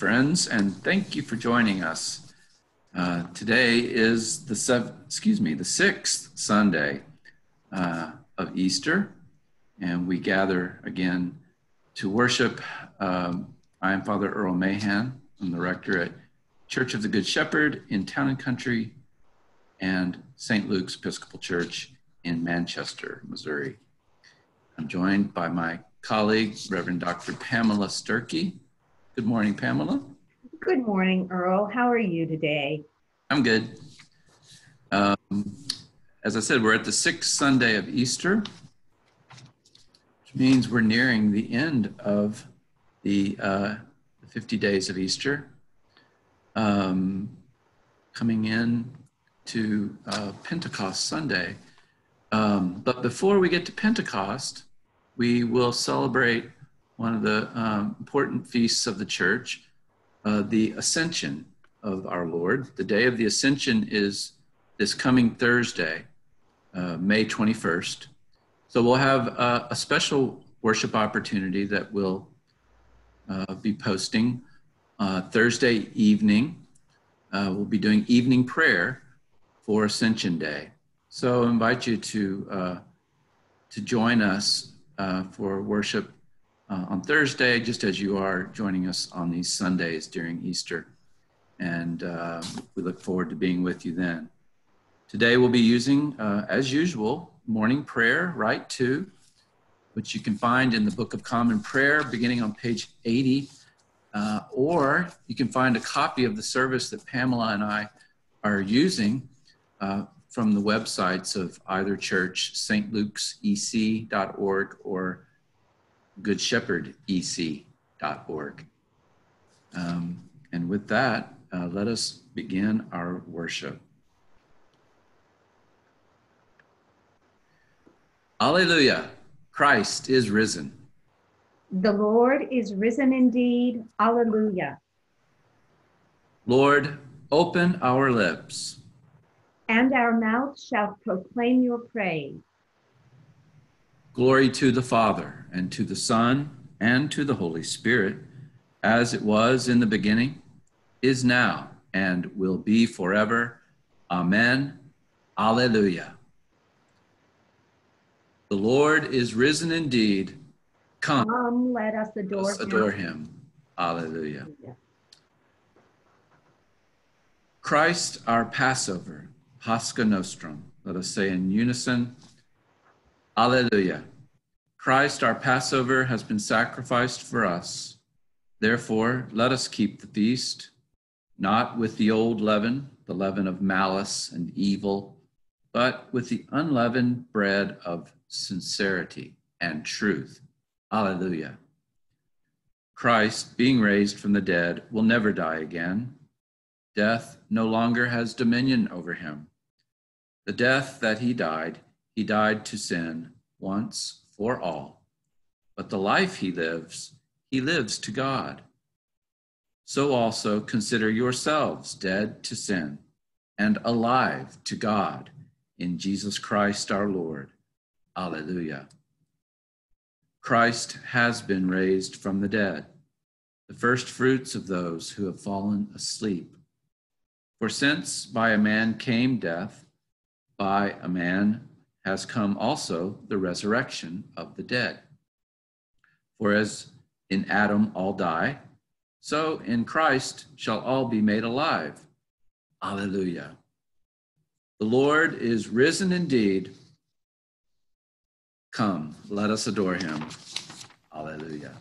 friends, and thank you for joining us. Uh, today is the seventh, excuse me, the sixth Sunday uh, of Easter, and we gather again to worship. Um, I am Father Earl Mahan. I'm the rector at Church of the Good Shepherd in Town and Country and St. Luke's Episcopal Church in Manchester, Missouri. I'm joined by my colleague, Reverend Dr. Pamela Stuerke. Good morning, Pamela. Good morning, Earl. How are you today? I'm good. Um, as I said, we're at the sixth Sunday of Easter, which means we're nearing the end of the, uh, 50 days of Easter. Um, coming in to uh, Pentecost Sunday. Um, but before we get to Pentecost, we will celebrate one of the um, important feasts of the church, uh, the Ascension of our Lord. The day of the Ascension is this coming Thursday, uh, May 21st. So we'll have a, a special worship opportunity that we'll uh, be posting uh, Thursday evening. Uh, we'll be doing evening prayer for Ascension Day. So I invite you to, uh, to join us uh, for worship uh, on Thursday, just as you are joining us on these Sundays during Easter. And uh, we look forward to being with you then. Today we'll be using, uh, as usual, morning prayer, Rite Two, which you can find in the Book of Common Prayer beginning on page 80. Uh, or you can find a copy of the service that Pamela and I are using uh, from the websites of either church, stlukesec.org or goodshepherdec.org. Um, and with that, uh, let us begin our worship. Alleluia, Christ is risen. The Lord is risen indeed. Alleluia. Lord, open our lips. And our mouth shall proclaim your praise. Glory to the Father, and to the Son, and to the Holy Spirit, as it was in the beginning, is now, and will be forever. Amen. Alleluia. The Lord is risen indeed. Come, Come let us adore, let's adore him. Alleluia. Christ, our Passover, Pascha Nostrum. Let us say in unison, Alleluia. Christ, our Passover, has been sacrificed for us. Therefore, let us keep the feast, not with the old leaven, the leaven of malice and evil, but with the unleavened bread of sincerity and truth. Alleluia. Christ, being raised from the dead, will never die again. Death no longer has dominion over him. The death that he died, he died to sin once for all. But the life he lives, he lives to God. So also consider yourselves dead to sin and alive to God in Jesus Christ our Lord. Alleluia. Christ has been raised from the dead, the first fruits of those who have fallen asleep. For since by a man came death, by a man has come also the resurrection of the dead. For as in Adam all die, so in Christ shall all be made alive. Alleluia. The Lord is risen indeed. Come, let us adore him. Alleluia.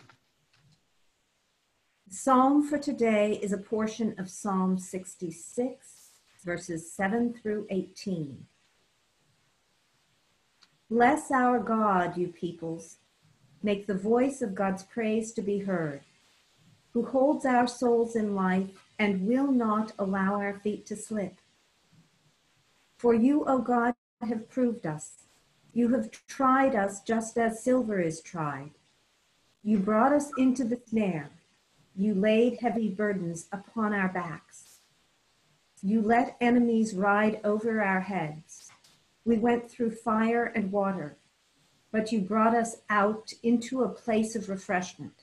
The psalm for today is a portion of Psalm 66, verses 7 through 18. Bless our God, you peoples. Make the voice of God's praise to be heard, who holds our souls in life and will not allow our feet to slip. For you, O God, have proved us. You have tried us just as silver is tried. You brought us into the snare. You laid heavy burdens upon our backs. You let enemies ride over our heads. We went through fire and water, but you brought us out into a place of refreshment.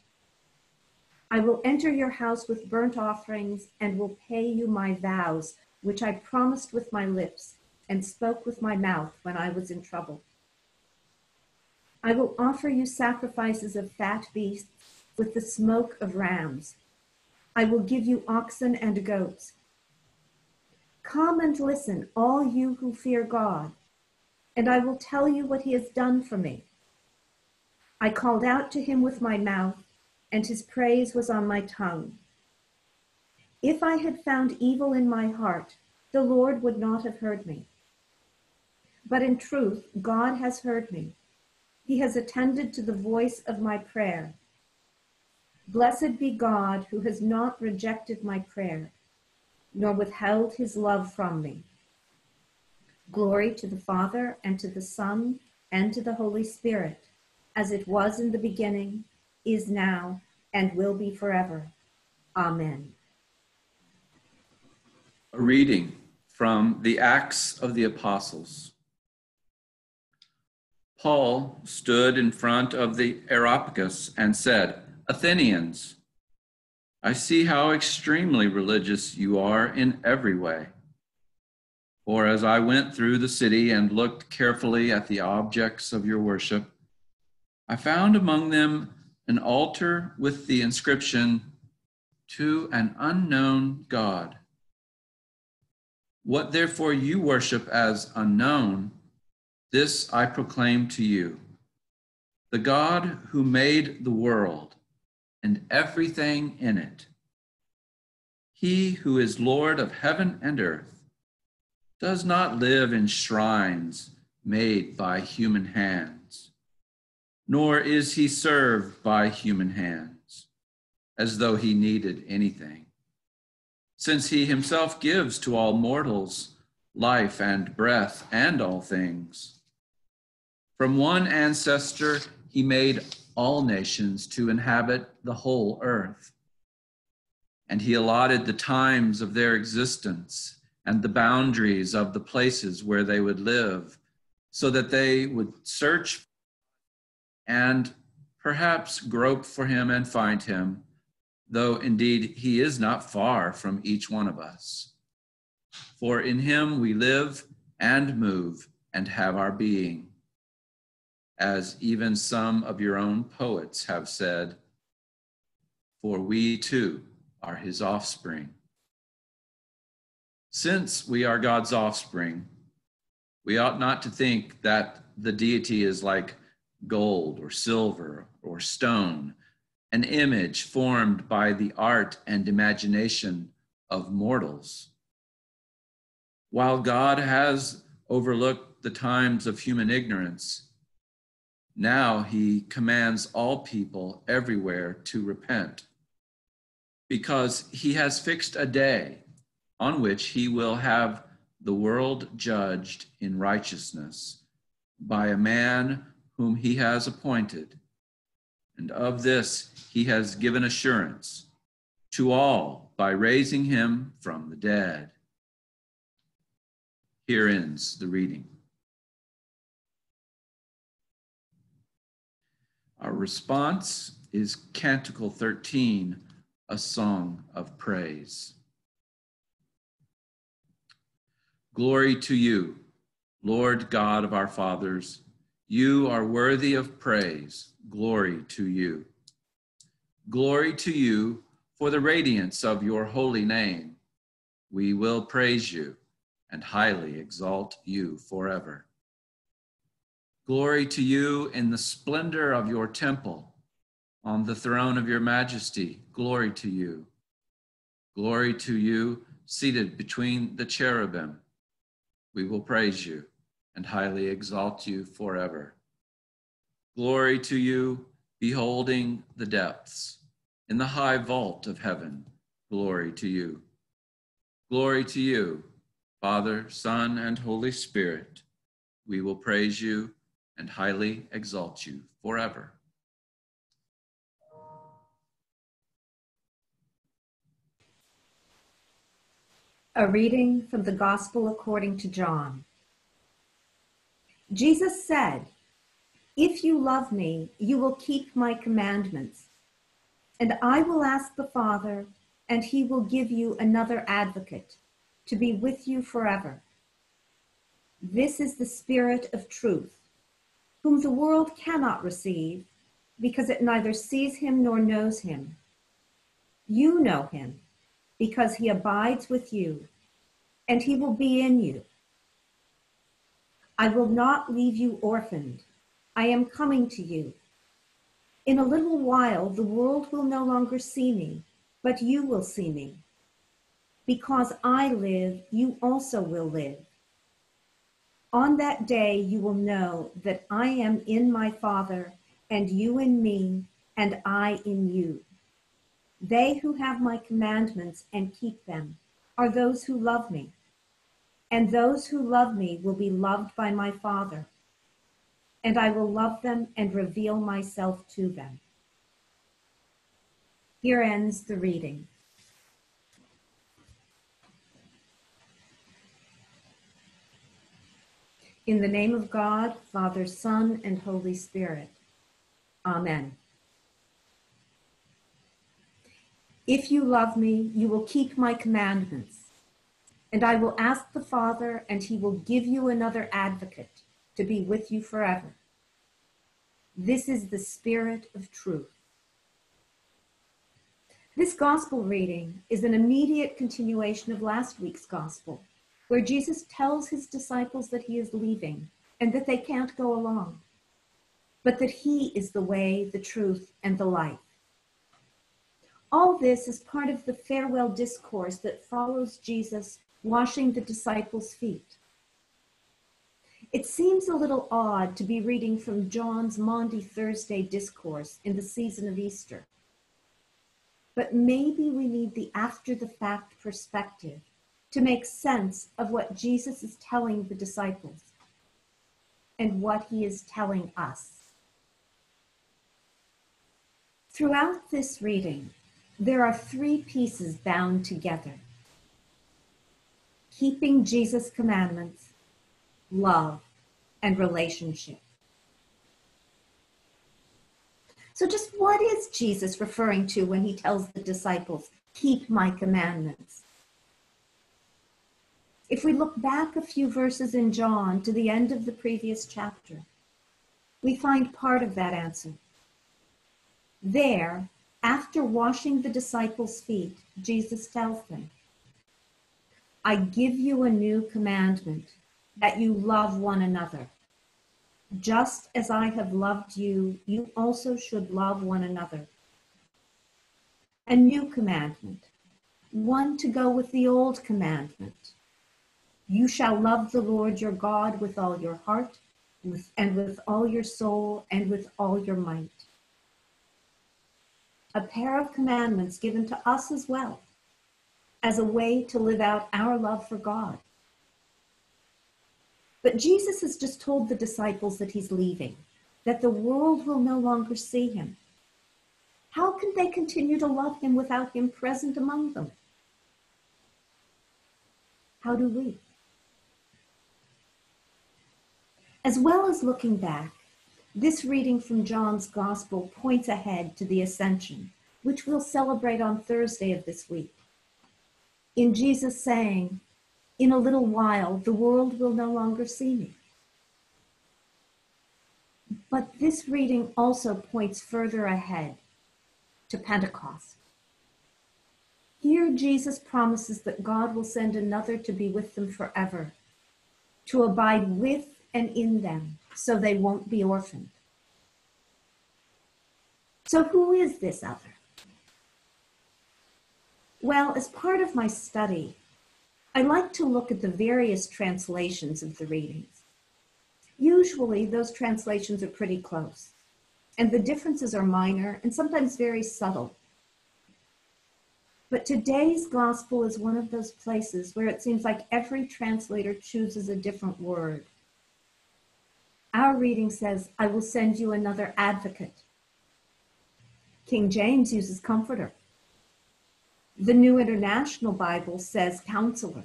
I will enter your house with burnt offerings and will pay you my vows, which I promised with my lips and spoke with my mouth when I was in trouble. I will offer you sacrifices of fat beasts with the smoke of rams. I will give you oxen and goats. Come and listen, all you who fear God, and I will tell you what he has done for me. I called out to him with my mouth, and his praise was on my tongue. If I had found evil in my heart, the Lord would not have heard me. But in truth, God has heard me. He has attended to the voice of my prayer. Blessed be God who has not rejected my prayer, nor withheld his love from me. Glory to the Father, and to the Son, and to the Holy Spirit, as it was in the beginning, is now, and will be forever. Amen. A reading from the Acts of the Apostles. Paul stood in front of the Areopagus and said, Athenians, I see how extremely religious you are in every way. For as I went through the city and looked carefully at the objects of your worship, I found among them an altar with the inscription, To an unknown God. What therefore you worship as unknown, this I proclaim to you the God who made the world and everything in it, he who is Lord of heaven and earth, does not live in shrines made by human hands, nor is he served by human hands, as though he needed anything, since he himself gives to all mortals life and breath and all things. From one ancestor, he made all nations to inhabit the whole earth. And he allotted the times of their existence and the boundaries of the places where they would live, so that they would search and perhaps grope for him and find him, though indeed he is not far from each one of us. For in him we live and move and have our being as even some of your own poets have said, for we too are his offspring. Since we are God's offspring, we ought not to think that the deity is like gold or silver or stone, an image formed by the art and imagination of mortals. While God has overlooked the times of human ignorance, now he commands all people everywhere to repent because he has fixed a day on which he will have the world judged in righteousness by a man whom he has appointed. And of this he has given assurance to all by raising him from the dead. Here ends the reading. Our response is Canticle 13, a song of praise. Glory to you, Lord God of our fathers. You are worthy of praise. Glory to you. Glory to you for the radiance of your holy name. We will praise you and highly exalt you forever. Glory to you in the splendor of your temple, on the throne of your majesty. Glory to you. Glory to you, seated between the cherubim. We will praise you and highly exalt you forever. Glory to you, beholding the depths. In the high vault of heaven, glory to you. Glory to you, Father, Son, and Holy Spirit. We will praise you and highly exalt you forever. A reading from the Gospel according to John. Jesus said, If you love me, you will keep my commandments. And I will ask the Father, and he will give you another advocate to be with you forever. This is the Spirit of truth, whom the world cannot receive because it neither sees him nor knows him. You know him because he abides with you, and he will be in you. I will not leave you orphaned. I am coming to you. In a little while, the world will no longer see me, but you will see me. Because I live, you also will live. On that day, you will know that I am in my Father, and you in me, and I in you. They who have my commandments and keep them are those who love me. And those who love me will be loved by my Father, and I will love them and reveal myself to them. Here ends the reading. In the name of God, Father, Son, and Holy Spirit. Amen. If you love me, you will keep my commandments. And I will ask the Father, and he will give you another advocate to be with you forever. This is the Spirit of truth. This gospel reading is an immediate continuation of last week's gospel, where Jesus tells his disciples that he is leaving and that they can't go along, but that he is the way, the truth, and the life. All this is part of the farewell discourse that follows Jesus washing the disciples' feet. It seems a little odd to be reading from John's Maundy Thursday discourse in the season of Easter. But maybe we need the after the fact perspective to make sense of what Jesus is telling the disciples and what he is telling us. Throughout this reading, there are three pieces bound together keeping Jesus' commandments, love, and relationship. So, just what is Jesus referring to when he tells the disciples, Keep my commandments? If we look back a few verses in John to the end of the previous chapter, we find part of that answer. There, after washing the disciples' feet, Jesus tells them, I give you a new commandment that you love one another. Just as I have loved you, you also should love one another. A new commandment, one to go with the old commandment. You shall love the Lord your God with all your heart with, and with all your soul and with all your might a pair of commandments given to us as well as a way to live out our love for God. But Jesus has just told the disciples that he's leaving, that the world will no longer see him. How can they continue to love him without him present among them? How do we? As well as looking back, this reading from John's Gospel points ahead to the Ascension, which we'll celebrate on Thursday of this week. In Jesus saying, In a little while, the world will no longer see me. But this reading also points further ahead to Pentecost. Here, Jesus promises that God will send another to be with them forever, to abide with and in them so they won't be orphaned. So, who is this other? Well, as part of my study, I like to look at the various translations of the readings. Usually, those translations are pretty close, and the differences are minor and sometimes very subtle. But today's gospel is one of those places where it seems like every translator chooses a different word our reading says, I will send you another advocate. King James uses comforter. The New International Bible says counselor.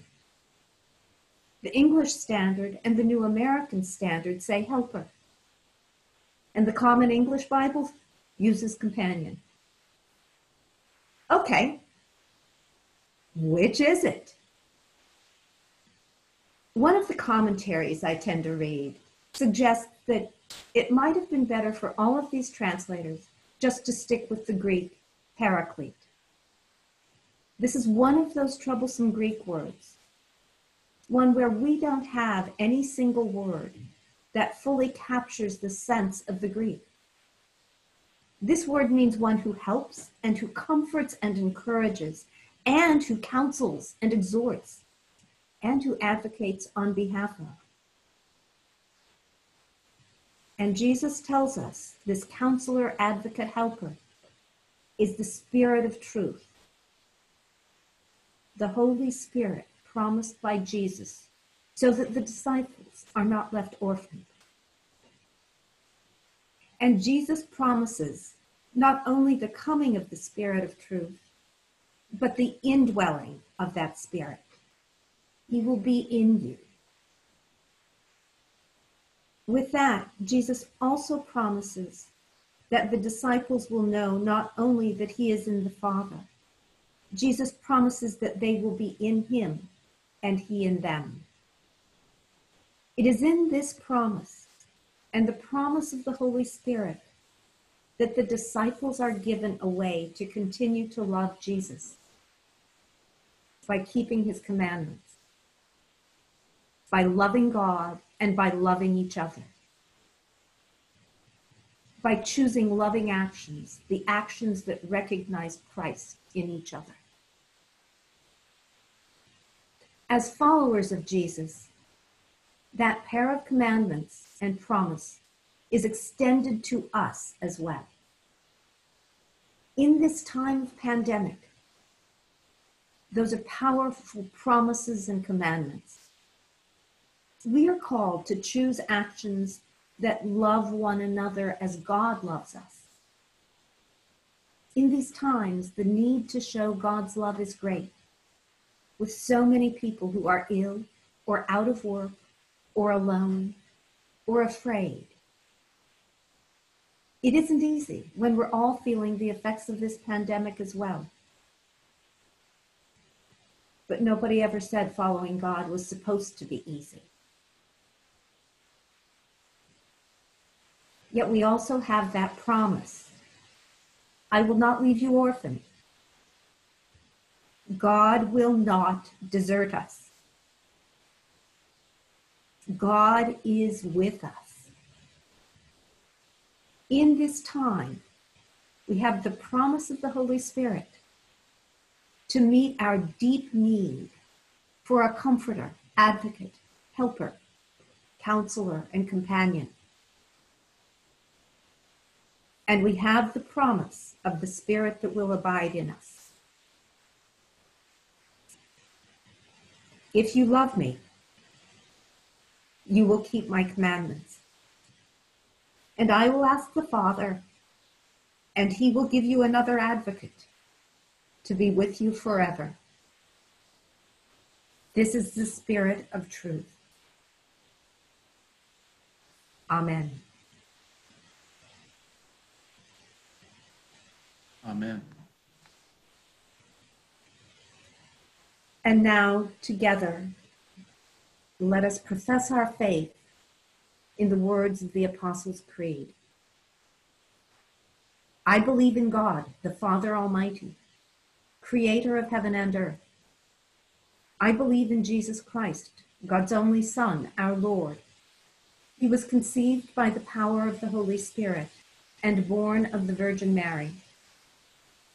The English Standard and the New American Standard say helper. And the Common English Bible uses companion. Okay, which is it? One of the commentaries I tend to read suggests that it might have been better for all of these translators just to stick with the Greek paraclete. This is one of those troublesome Greek words, one where we don't have any single word that fully captures the sense of the Greek. This word means one who helps and who comforts and encourages and who counsels and exhorts and who advocates on behalf of. And Jesus tells us this counselor, advocate, helper is the Spirit of truth, the Holy Spirit promised by Jesus, so that the disciples are not left orphaned. And Jesus promises not only the coming of the Spirit of truth, but the indwelling of that Spirit. He will be in you. With that, Jesus also promises that the disciples will know not only that he is in the Father, Jesus promises that they will be in him and he in them. It is in this promise and the promise of the Holy Spirit that the disciples are given a way to continue to love Jesus by keeping his commandments, by loving God, and by loving each other. By choosing loving actions, the actions that recognize Christ in each other. As followers of Jesus, that pair of commandments and promise is extended to us as well. In this time of pandemic, those are powerful promises and commandments. We are called to choose actions that love one another as God loves us. In these times, the need to show God's love is great, with so many people who are ill or out of work or alone or afraid. It isn't easy when we're all feeling the effects of this pandemic as well. But nobody ever said following God was supposed to be easy. Yet we also have that promise I will not leave you orphaned. God will not desert us. God is with us. In this time, we have the promise of the Holy Spirit to meet our deep need for a comforter, advocate, helper, counselor, and companion. And we have the promise of the Spirit that will abide in us. If you love me, you will keep my commandments. And I will ask the Father, and he will give you another advocate to be with you forever. This is the Spirit of truth. Amen. Amen. And now, together, let us profess our faith in the words of the Apostles' Creed. I believe in God, the Father Almighty, creator of heaven and earth. I believe in Jesus Christ, God's only Son, our Lord. He was conceived by the power of the Holy Spirit and born of the Virgin Mary.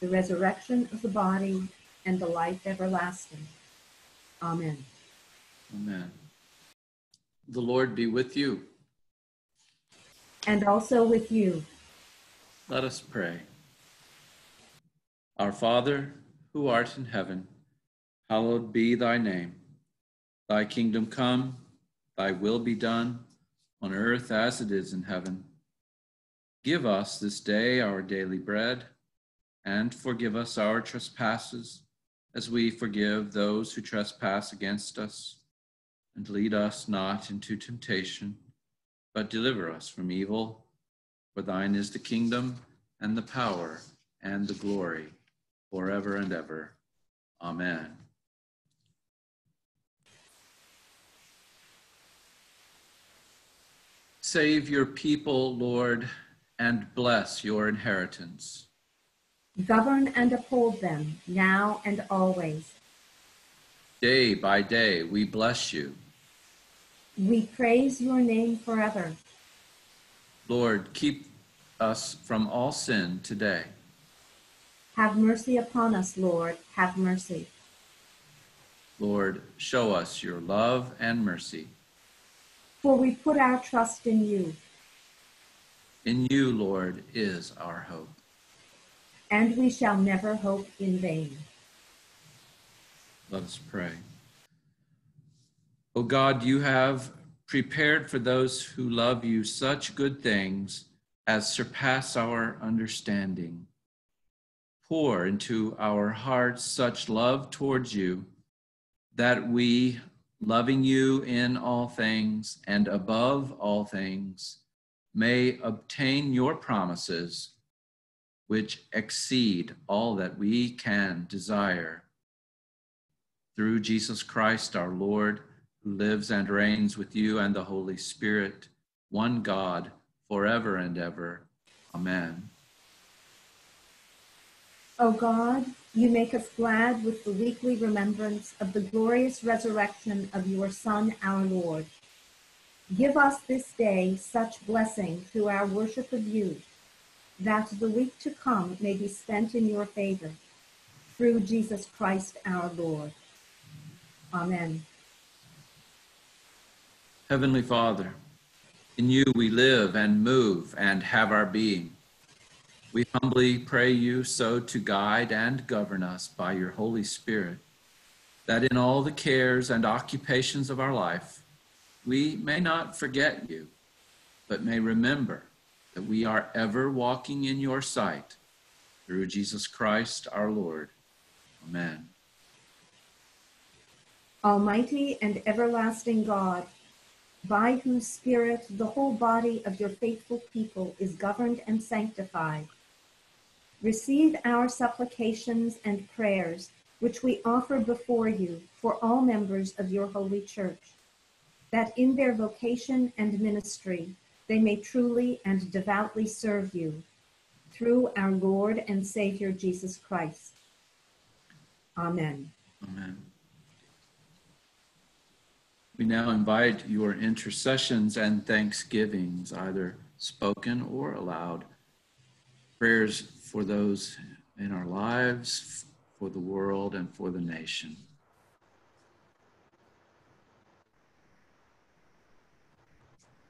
the resurrection of the body, and the life everlasting. Amen. Amen. The Lord be with you. And also with you. Let us pray. Our Father, who art in heaven, hallowed be thy name. Thy kingdom come, thy will be done, on earth as it is in heaven. Give us this day our daily bread, and forgive us our trespasses, as we forgive those who trespass against us. And lead us not into temptation, but deliver us from evil. For thine is the kingdom, and the power, and the glory forever and ever. Amen. Save your people, Lord, and bless your inheritance. Govern and uphold them now and always. Day by day we bless you. We praise your name forever. Lord, keep us from all sin today. Have mercy upon us, Lord. Have mercy. Lord, show us your love and mercy. For we put our trust in you. In you, Lord, is our hope. And we shall never hope in vain. Let us pray. O God, you have prepared for those who love you such good things as surpass our understanding pour into our hearts such love towards you that we, loving you in all things and above all things, may obtain your promises, which exceed all that we can desire. Through Jesus Christ our Lord, who lives and reigns with you and the Holy Spirit, one God, forever and ever. Amen. O God, you make us glad with the weekly remembrance of the glorious resurrection of your Son, our Lord. Give us this day such blessing through our worship of you, that the week to come may be spent in your favor. Through Jesus Christ our Lord. Amen. Heavenly Father, in you we live and move and have our being. We humbly pray you so to guide and govern us by your Holy Spirit, that in all the cares and occupations of our life, we may not forget you, but may remember that we are ever walking in your sight through Jesus Christ our Lord. Amen. Almighty and everlasting God, by whose Spirit the whole body of your faithful people is governed and sanctified, Receive our supplications and prayers, which we offer before you for all members of your holy church, that in their vocation and ministry they may truly and devoutly serve you through our Lord and Savior Jesus Christ. Amen. Amen. We now invite your intercessions and thanksgivings, either spoken or aloud. Prayers for those in our lives, for the world, and for the nation.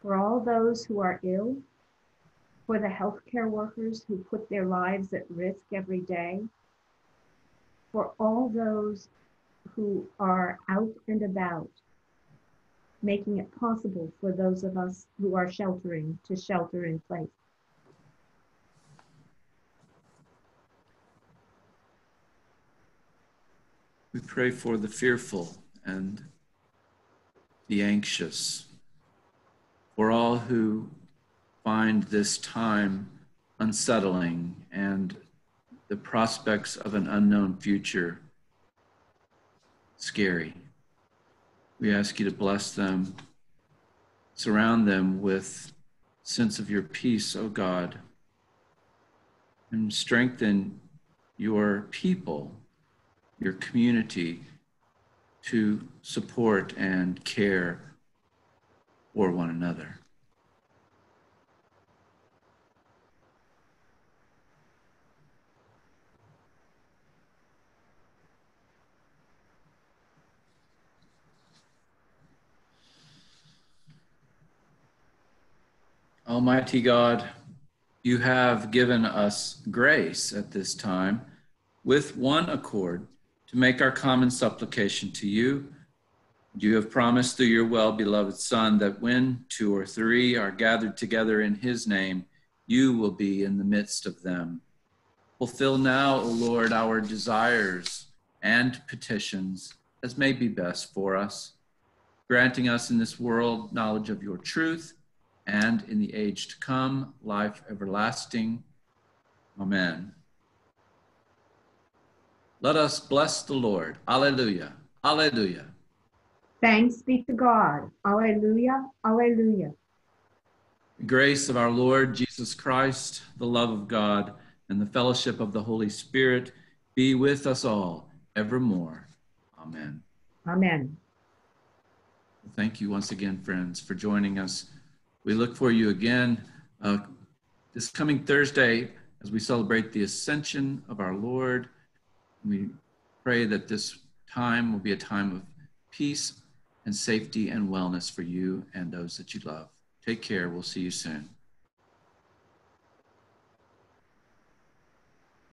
For all those who are ill, for the healthcare workers who put their lives at risk every day, for all those who are out and about, making it possible for those of us who are sheltering to shelter in place. We pray for the fearful and the anxious, for all who find this time unsettling and the prospects of an unknown future scary. We ask you to bless them, surround them with sense of your peace, O oh God, and strengthen your people your community to support and care for one another. Almighty God, you have given us grace at this time with one accord to make our common supplication to you. You have promised through your well beloved Son that when two or three are gathered together in his name, you will be in the midst of them. Fulfill now, O Lord, our desires and petitions as may be best for us, granting us in this world knowledge of your truth and in the age to come, life everlasting. Amen. Let us bless the Lord. Alleluia. Alleluia. Thanks be to God. Alleluia. Alleluia. The grace of our Lord Jesus Christ, the love of God, and the fellowship of the Holy Spirit be with us all evermore. Amen. Amen. Thank you once again, friends, for joining us. We look for you again uh, this coming Thursday as we celebrate the ascension of our Lord. We pray that this time will be a time of peace and safety and wellness for you and those that you love. Take care. We'll see you soon.